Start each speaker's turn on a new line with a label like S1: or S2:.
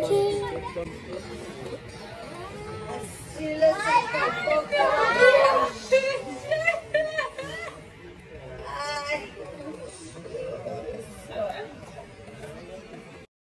S1: watching.
S2: You.